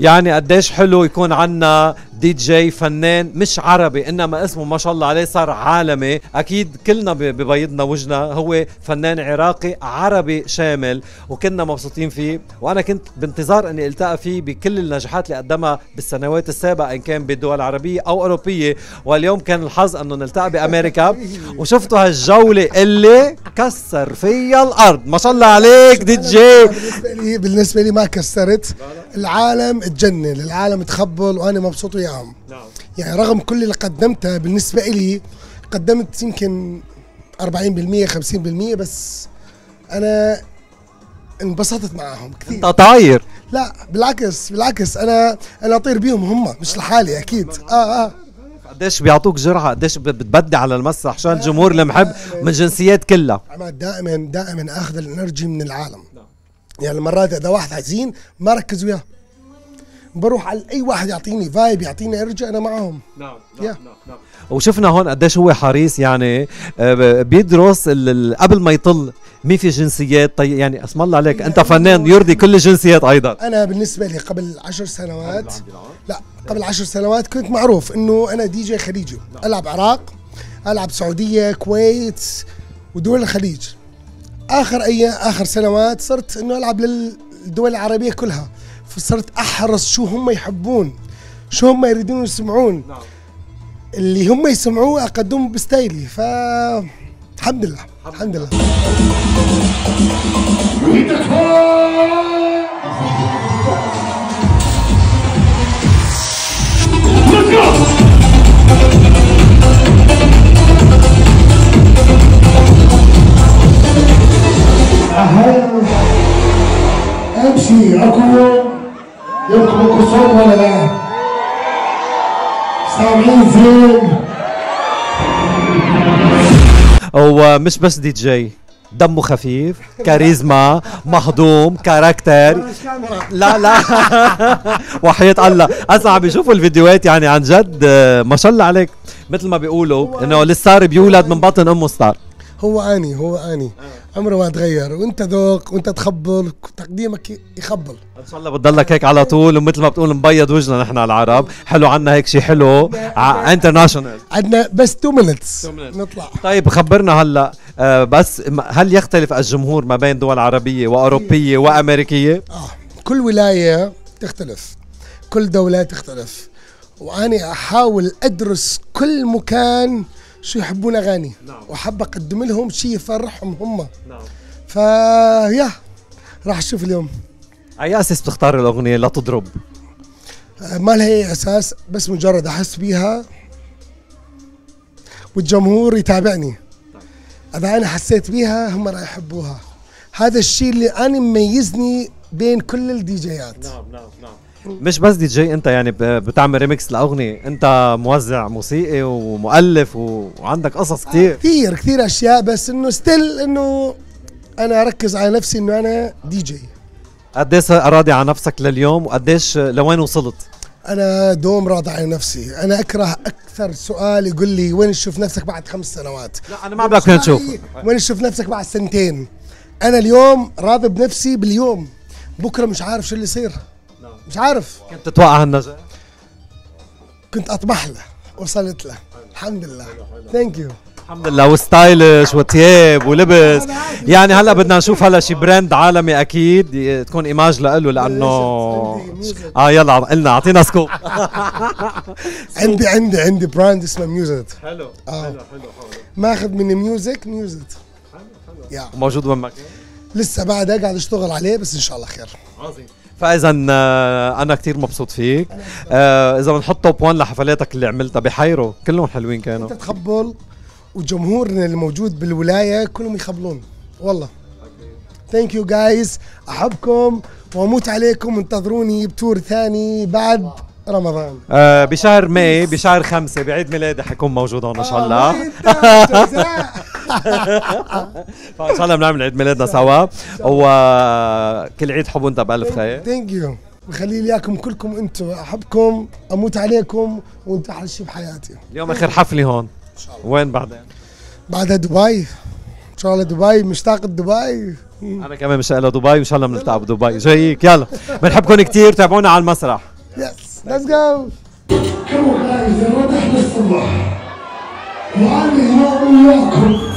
يعني قديش حلو يكون عنا دي جي فنان مش عربي إنما اسمه ما شاء الله عليه صار عالمي. أكيد كلنا ببيضنا وجهنا هو فنان عراقي عربي شامل وكنا مبسوطين فيه. وأنا كنت بانتظار إني ألتقى فيه بكل النجاحات اللي قدمها بالسنوات السابقة إن كان بالدول العربيه أو أوروبية. واليوم كان الحظ إنه نلتقى بأمريكا. وشفتوا هالجولة اللي كسر فيها الأرض. ما شاء الله عليك دي جي. بالنسبة لي ما كسرت. العالم تجنن العالم تخبل وأنا مبسوط وياهم يعني رغم كل اللي قدمته بالنسبة لي قدمت يمكن 40% 50% بس أنا انبسطت معاهم كثير. أنت طاير. لا بالعكس بالعكس أنا أنا أطير بيهم هم مش لحالي أكيد. آه آه. قديش بيعطوك جرعة؟ قديش ب- بتبدي على المسرح؟ عشان الجمهور اللي محب من جنسيات كلها. عماد دائما دائما آخذ ال energy من العالم. يعني مرات إذا واحد حزين ما ركز وياه. بروح على أي واحد يعطيني vibe يعطيني energy أنا معهم نعم يا. وشفنا هون قديش هو حريص يعني آه، بيدرس قبل ما يطل مين في جنسيات طيب يعني اسم الله عليك أنت فنان يرضي كل الجنسيات أيضا. أنا بالنسبة لي قبل عشر سنوات لا قبل عشر سنوات كنت معروف إنه أنا دي جي خليجي. ألعب عراق ألعب سعودية كويت ودول الخليج. آخر أيام آخر سنوات صرت إنه ألعب للدول العربية كلها. فصرت أحرص شو هم يحبون شو هم يريدون يسمعون. اللي هم يسمعوه أقدمه بستايلي ف الحمد لله الحمد لله. يمكن اكو صوت ولا لا؟ سامعين زين؟ هو مش بس دي جي دمه خفيف كاريزما مهضوم character لا لا وحياة الله. اسمع بيشوفوا الفيديوهات يعني عن جد آه، ما شاء الله عليك. مثل ما بيقولوا إنه ال star بيولد من بطن امه star هو أني هو أني. عمره ما تغير. وأنت ذوق وأنت تخبل تقديمك يخبل. إن شاء الله بتضلك هيك على طول ومثل ما بتقول مبيض وجهنا نحن العرب. حلو عنا هيك شيء حلو. international عندنا بس 2 minutes. نطلع. طيب خبرنا هلأ. آه بس هل يختلف الجمهور ما بين دول عربية وأوروبية وأمريكية؟ آه. كل ولاية تختلف. كل دولة تختلف. وأني أحاول أدرس كل مكان شو يحبون أغاني. واحب أقدم لهم شيء يفرحهم هم. فيا راح أشوف اليوم. أي أساس بتختار الأغنية لا تضرب؟ آه، ما لها أي أساس بس مجرد أحس بيها والجمهور يتابعني. إذا أنا حسيت بيها هم راح يحبوها. هذا الشيء اللي أنا مميزني بين كل الديجيات نعم نعم نعم. مش بس دي جي انت يعني بتعمل ريميكس لأغنية. انت موزع موسيقي ومؤلف وعندك قصص كتير. كثير كثير أشياء بس إنه still إنه أنا أركز على نفسي إنه أنا دي جي. قديش راضي عن نفسك لليوم وقديش لوين وصلت؟ أنا دوم راضي عن نفسي. أنا أكره أكثر سؤال يقول لي وين تشوف نفسك بعد خمس سنوات؟ لا أنا ما بدك تشوف وين تشوف نفسك بعد سنتين؟ أنا اليوم راضي بنفسي باليوم. بكرة مش عارف شو اللي يصير. مش عارف. كنت تتوقع هالنجاح كنت أطمح له وصلت له. الحمد لله. thank you الحمد لله. و stylish وثياب ولبس. يعني هلا بدنا نشوف هلا شي brand عالمي أكيد. تكون image له لأنه. آه يلا قلنا أعطينا scoop عندي عندي عندي brand اسمه Music حلو آه. ماخذ من Music Music يا موجود وين ما كان. لسه بعد قاعد أشتغل عليه بس إن شاء الله خير. عظيم. فاذا آه، أنا كتير مبسوط فيك. آه، إذا بنحط top 1 لحفلاتك اللي عملتها بحيرو كلهم حلوين كانوا. أنت تخبل وجمهورنا الموجود بالولاية كلهم يخبلون. والله. thank you guys أحبكم وأموت عليكم. انتظروني ب tour ثاني بعد. رمضان. آه، بشهر May بشهر خمسة بعيد ميلادي حيكون موجود هون إن شاء الله. فإن شاء الله بنعمل عيد ميلادنا سوا. وكل عيد حب وأنت بألف خير. thank you بخلي لي إياكم كلكم أنتم أحبكم أموت عليكم وأنت أحلى شيء بحياتي. اليوم آخر حفلة هون. وين بعدين؟ بعدها دبي. إن شاء الله دبي مشتاق دبي أنا كمان مشتاق لدبي وإن شاء الله بنلتقى بدبي. جايك يلا. بنحبكم كثير تابعونا على المسرح. yes let's go come guys واضح للصباح وعلي يوم وياكم